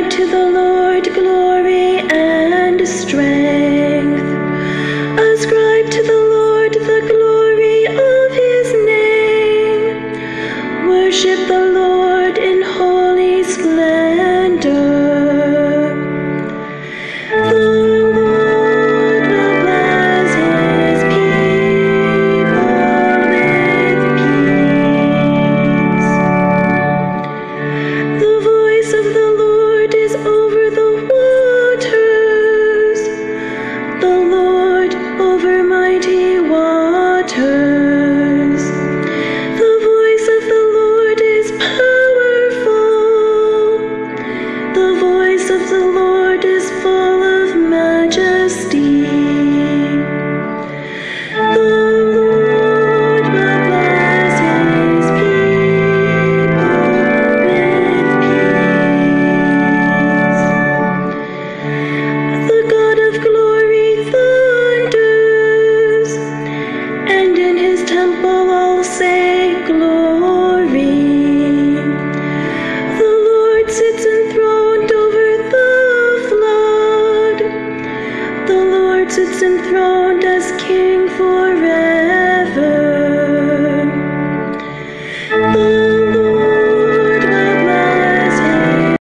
ascribe to the Lord glory and strength. Ascribe to the Lord the glory of his name. Worship the hearts it's enthroned as king forever.